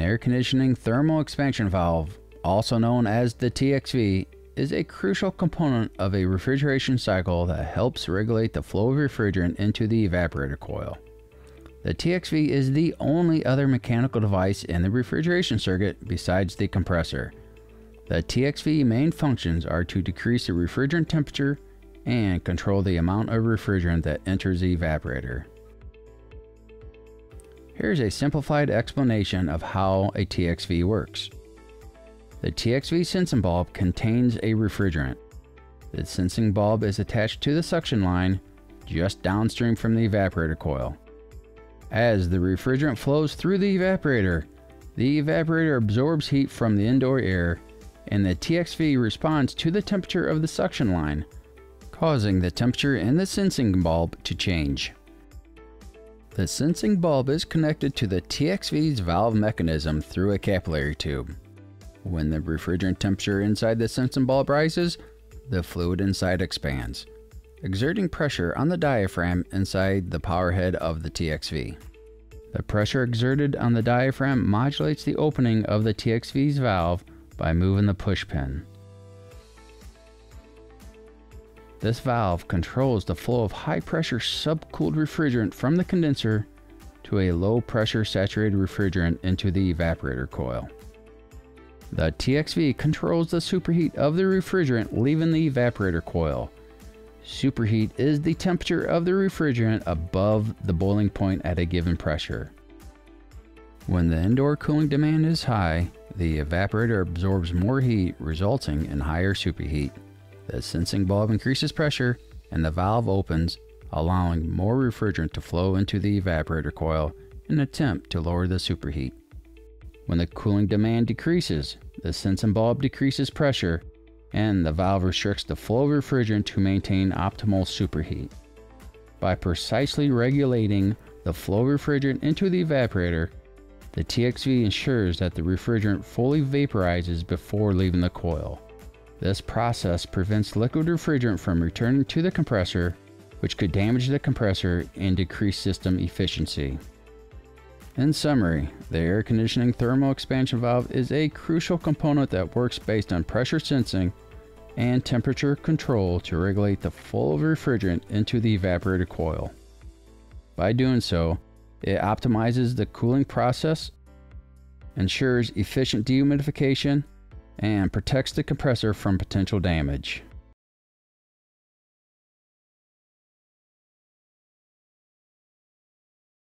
air conditioning thermal expansion valve, also known as the TXV, is a crucial component of a refrigeration cycle that helps regulate the flow of refrigerant into the evaporator coil. The TXV is the only other mechanical device in the refrigeration circuit besides the compressor. The TXV main functions are to decrease the refrigerant temperature and control the amount of refrigerant that enters the evaporator. Here's a simplified explanation of how a TXV works. The TXV sensing bulb contains a refrigerant. The sensing bulb is attached to the suction line just downstream from the evaporator coil. As the refrigerant flows through the evaporator, the evaporator absorbs heat from the indoor air and the TXV responds to the temperature of the suction line, causing the temperature in the sensing bulb to change. The sensing bulb is connected to the TXV's valve mechanism through a capillary tube. When the refrigerant temperature inside the sensing bulb rises, the fluid inside expands, exerting pressure on the diaphragm inside the power head of the TXV. The pressure exerted on the diaphragm modulates the opening of the TXV's valve by moving the push pin. This valve controls the flow of high pressure subcooled refrigerant from the condenser to a low pressure saturated refrigerant into the evaporator coil. The TXV controls the superheat of the refrigerant leaving the evaporator coil. Superheat is the temperature of the refrigerant above the boiling point at a given pressure. When the indoor cooling demand is high, the evaporator absorbs more heat, resulting in higher superheat. The sensing bulb increases pressure and the valve opens, allowing more refrigerant to flow into the evaporator coil in an attempt to lower the superheat. When the cooling demand decreases, the sensing bulb decreases pressure and the valve restricts the flow of refrigerant to maintain optimal superheat. By precisely regulating the flow of refrigerant into the evaporator, the TXV ensures that the refrigerant fully vaporizes before leaving the coil. This process prevents liquid refrigerant from returning to the compressor, which could damage the compressor and decrease system efficiency. In summary, the air conditioning thermal expansion valve is a crucial component that works based on pressure sensing and temperature control to regulate the flow of refrigerant into the evaporator coil. By doing so, it optimizes the cooling process, ensures efficient dehumidification, and protects the compressor from potential damage.